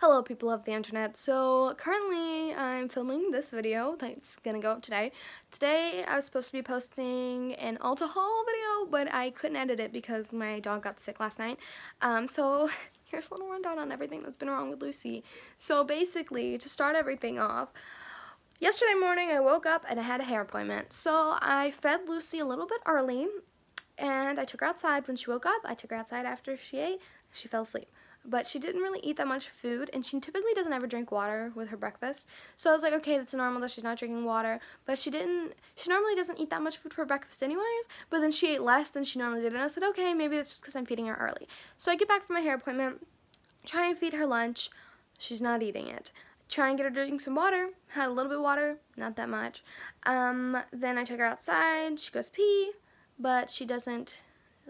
Hello people of the internet. So currently I'm filming this video that's gonna go up today. Today I was supposed to be posting an Ulta haul video but I couldn't edit it because my dog got sick last night. Um, so here's a little rundown on everything that's been wrong with Lucy. So basically to start everything off yesterday morning I woke up and I had a hair appointment. So I fed Lucy a little bit early and I took her outside when she woke up. I took her outside after she ate. She fell asleep but she didn't really eat that much food and she typically doesn't ever drink water with her breakfast. So I was like okay that's normal that she's not drinking water but she didn't she normally doesn't eat that much food for breakfast anyways but then she ate less than she normally did and I said okay maybe that's just because I'm feeding her early. So I get back from my hair appointment try and feed her lunch. She's not eating it. Try and get her drinking some water had a little bit of water not that much. Um, then I took her outside she goes pee but she doesn't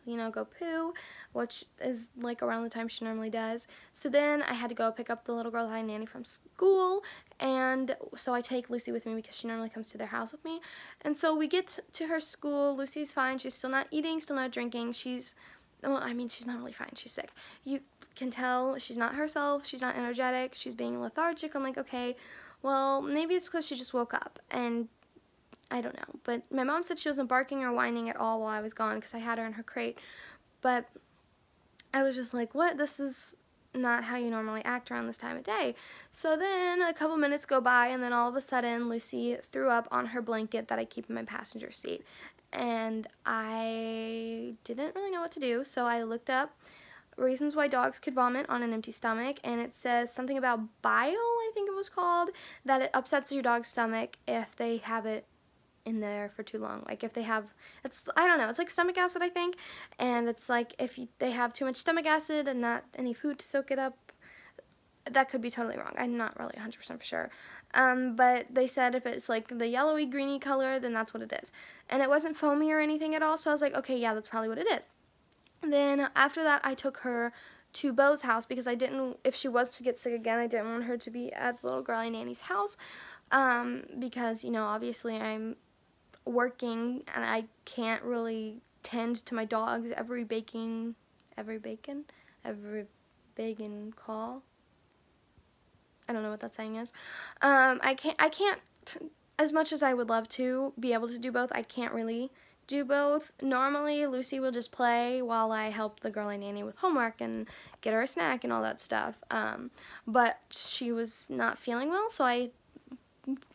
you know, go poo, which is like around the time she normally does. So then I had to go pick up the little girl that I nanny from school, and so I take Lucy with me because she normally comes to their house with me. And so we get to her school, Lucy's fine, she's still not eating, still not drinking, she's, well, I mean, she's not really fine, she's sick. You can tell she's not herself, she's not energetic, she's being lethargic. I'm like, okay, well, maybe it's because she just woke up, and I don't know. But my mom said she wasn't barking or whining at all while I was gone because I had her in her crate. But I was just like, what? This is not how you normally act around this time of day. So then a couple minutes go by and then all of a sudden Lucy threw up on her blanket that I keep in my passenger seat. And I didn't really know what to do, so I looked up reasons why dogs could vomit on an empty stomach and it says something about bile, I think it was called, that it upsets your dog's stomach if they have it in there for too long. Like if they have, it's, I don't know, it's like stomach acid, I think. And it's like if you, they have too much stomach acid and not any food to soak it up, that could be totally wrong. I'm not really 100% for sure. Um, but they said if it's like the yellowy greeny color, then that's what it is. And it wasn't foamy or anything at all, so I was like, okay, yeah, that's probably what it is. then after that, I took her to Bo's house because I didn't, if she was to get sick again, I didn't want her to be at the little girly nanny's house um, because, you know, obviously I'm working and I can't really tend to my dogs every baking, every bacon, every bacon call. I don't know what that saying is. Um, I can't, I can't, as much as I would love to be able to do both, I can't really do both. Normally, Lucy will just play while I help the girl nanny with homework and get her a snack and all that stuff. Um, but she was not feeling well, so I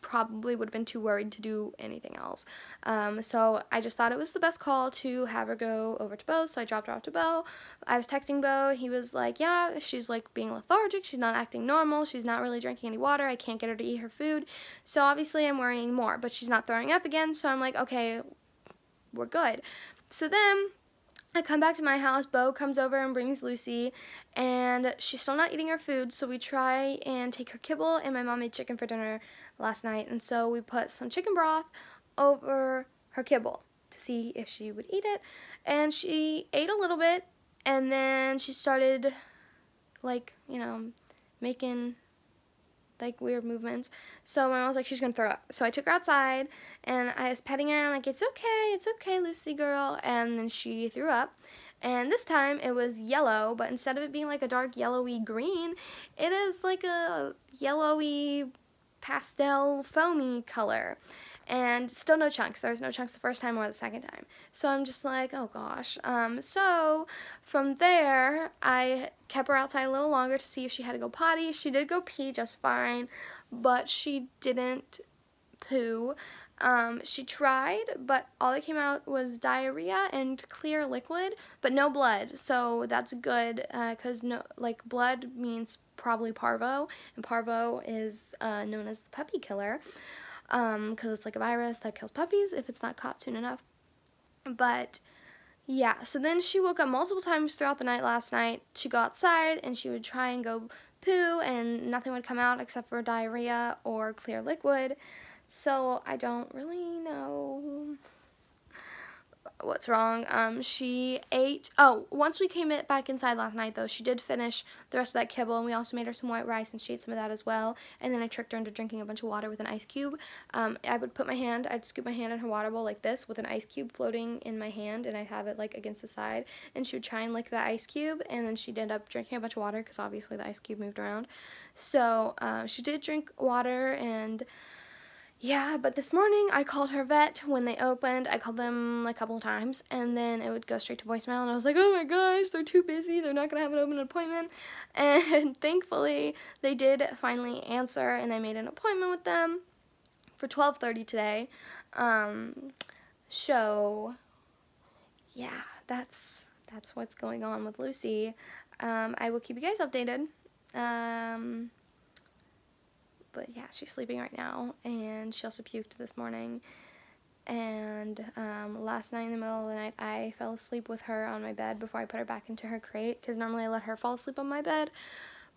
probably would have been too worried to do anything else. Um, so I just thought it was the best call to have her go over to Bo, so I dropped her off to Bo. I was texting Bo, he was like, yeah, she's like being lethargic, she's not acting normal, she's not really drinking any water, I can't get her to eat her food, so obviously I'm worrying more, but she's not throwing up again, so I'm like, okay, we're good. So then, I come back to my house, Bo comes over and brings Lucy, and she's still not eating her food, so we try and take her kibble, and my mom made chicken for dinner last night, and so we put some chicken broth over her kibble to see if she would eat it, and she ate a little bit, and then she started, like, you know, making like weird movements. So my mom was like, she's gonna throw up. So I took her outside and I was petting her and I'm like, it's okay, it's okay, Lucy girl. And then she threw up. And this time it was yellow, but instead of it being like a dark yellowy green, it is like a yellowy pastel foamy color and still no chunks. There was no chunks the first time or the second time. So I'm just like, oh gosh. Um, so from there, I kept her outside a little longer to see if she had to go potty. She did go pee just fine, but she didn't poo. Um, she tried, but all that came out was diarrhea and clear liquid, but no blood. So that's good because uh, no, like blood means probably parvo, and parvo is uh, known as the puppy killer because um, it's like a virus that kills puppies if it's not caught soon enough. But yeah, so then she woke up multiple times throughout the night last night to go outside and she would try and go poo and nothing would come out except for diarrhea or clear liquid. So I don't really know. What's wrong. Um, she ate, oh, once we came it back inside last night, though, she did finish the rest of that kibble, and we also made her some white rice, and she ate some of that as well, and then I tricked her into drinking a bunch of water with an ice cube. Um, I would put my hand, I'd scoop my hand in her water bowl like this, with an ice cube floating in my hand, and I'd have it, like, against the side, and she would try and lick the ice cube, and then she'd end up drinking a bunch of water, because obviously the ice cube moved around. So, uh, she did drink water, and yeah, but this morning I called her vet when they opened. I called them a couple of times and then it would go straight to voicemail and I was like, oh my gosh, they're too busy. They're not going to have an open appointment. And thankfully they did finally answer and I made an appointment with them for 12.30 today. Um, so yeah, that's, that's what's going on with Lucy. Um, I will keep you guys updated. Um, but yeah, she's sleeping right now, and she also puked this morning. And um, last night in the middle of the night, I fell asleep with her on my bed before I put her back into her crate, because normally I let her fall asleep on my bed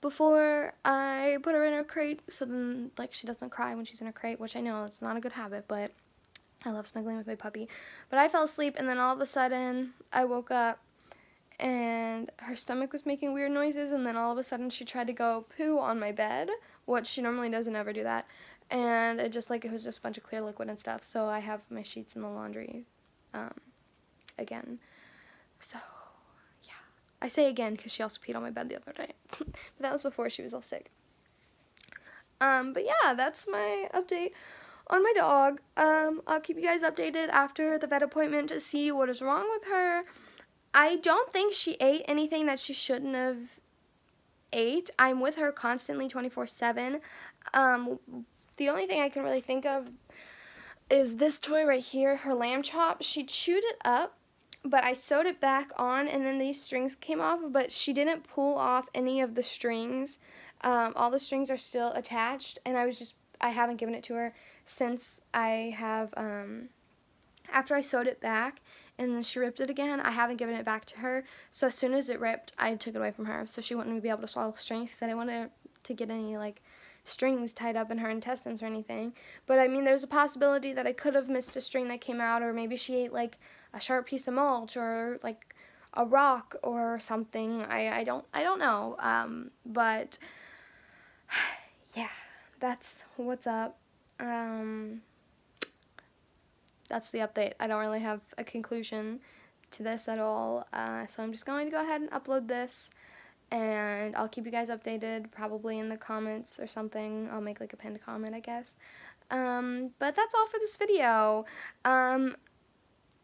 before I put her in her crate, so then, like, she doesn't cry when she's in her crate, which I know it's not a good habit, but I love snuggling with my puppy. But I fell asleep, and then all of a sudden, I woke up, and her stomach was making weird noises, and then all of a sudden, she tried to go poo on my bed, what she normally doesn't ever do that. And it just like it was just a bunch of clear liquid and stuff. So I have my sheets in the laundry um, again. So yeah, I say again because she also peed on my bed the other day. but that was before she was all sick. Um, but yeah, that's my update on my dog. Um, I'll keep you guys updated after the vet appointment to see what is wrong with her. I don't think she ate anything that she shouldn't have ate. I'm with her constantly 24-7. Um, the only thing I can really think of is this toy right here, her lamb chop. She chewed it up, but I sewed it back on, and then these strings came off, but she didn't pull off any of the strings. Um, all the strings are still attached, and I was just, I haven't given it to her since I have, um, after I sewed it back, and then she ripped it again. I haven't given it back to her. So as soon as it ripped, I took it away from her so she wouldn't be able to swallow strings because I didn't want her to get any like strings tied up in her intestines or anything. But I mean, there's a possibility that I could have missed a string that came out or maybe she ate like a sharp piece of mulch or like a rock or something. I, I don't I don't know. Um, but yeah, that's what's up. Um, that's the update. I don't really have a conclusion to this at all. Uh, so I'm just going to go ahead and upload this and I'll keep you guys updated probably in the comments or something. I'll make like a pinned comment, I guess. Um, but that's all for this video. Um,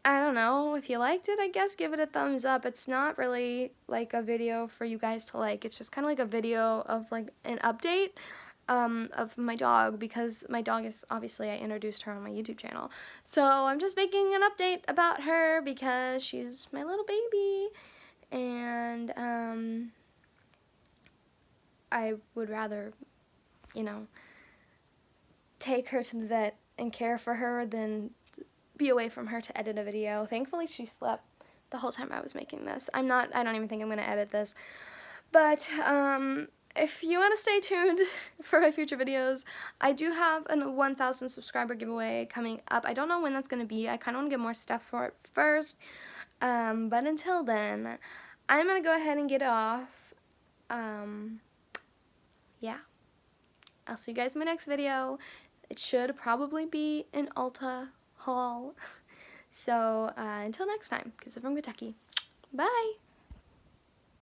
I don't know, if you liked it, I guess give it a thumbs up. It's not really like a video for you guys to like. It's just kind of like a video of like an update um, of my dog because my dog is obviously I introduced her on my YouTube channel. So I'm just making an update about her because she's my little baby and um, I would rather, you know, take her to the vet and care for her than be away from her to edit a video. Thankfully she slept the whole time I was making this. I'm not, I don't even think I'm going to edit this. But, um, if you want to stay tuned for my future videos, I do have a 1,000 subscriber giveaway coming up. I don't know when that's going to be. I kind of want to get more stuff for it first. Um, but until then, I'm going to go ahead and get off. Um, yeah. I'll see you guys in my next video. It should probably be an Ulta haul. So, uh, until next time, because I'm from Kentucky. Bye!